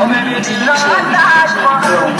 Oh, maybe it's not that far.